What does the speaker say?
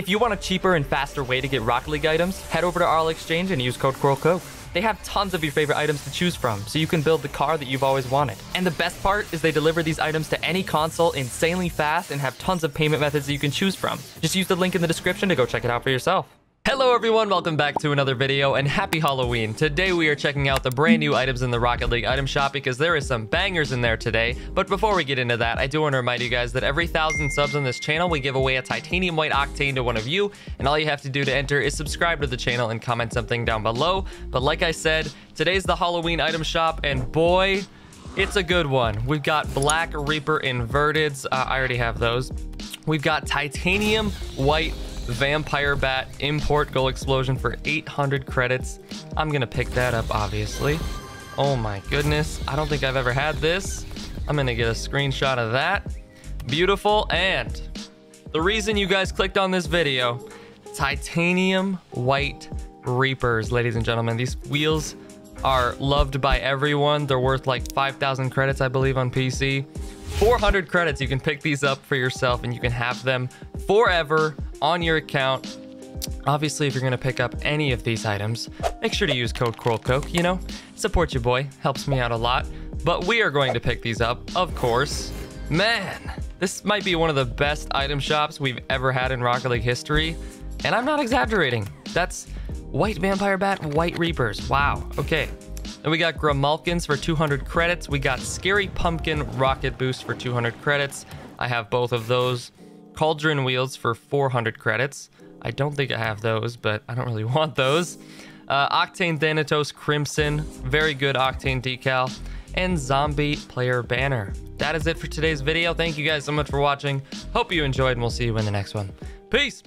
If you want a cheaper and faster way to get Rocket League items, head over to RL Exchange and use code CoralCoke. They have tons of your favorite items to choose from, so you can build the car that you've always wanted. And the best part is they deliver these items to any console insanely fast and have tons of payment methods that you can choose from. Just use the link in the description to go check it out for yourself. Hello everyone, welcome back to another video and happy Halloween. Today we are checking out the brand new items in the Rocket League item shop because there is some bangers in there today. But before we get into that, I do want to remind you guys that every thousand subs on this channel, we give away a titanium white octane to one of you. And all you have to do to enter is subscribe to the channel and comment something down below. But like I said, today's the Halloween item shop and boy, it's a good one. We've got Black Reaper Inverteds. Uh, I already have those. We've got Titanium White Vampire Bat Import Goal Explosion for 800 credits. I'm gonna pick that up, obviously. Oh my goodness, I don't think I've ever had this. I'm gonna get a screenshot of that. Beautiful, and the reason you guys clicked on this video, titanium white reapers, ladies and gentlemen. These wheels are loved by everyone. They're worth like 5,000 credits, I believe, on PC. 400 credits, you can pick these up for yourself and you can have them forever on your account. Obviously, if you're going to pick up any of these items, make sure to use code CoralCoke, you know? Support your boy, helps me out a lot. But we are going to pick these up, of course. Man, this might be one of the best item shops we've ever had in Rocket League history. And I'm not exaggerating. That's White Vampire Bat, White Reapers. Wow, okay. Then we got Grimalkins for 200 credits. We got Scary Pumpkin Rocket Boost for 200 credits. I have both of those. Cauldron Wheels for 400 credits. I don't think I have those, but I don't really want those. Uh, Octane Thanatos Crimson, very good Octane decal. And Zombie Player Banner. That is it for today's video. Thank you guys so much for watching. Hope you enjoyed, and we'll see you in the next one. Peace!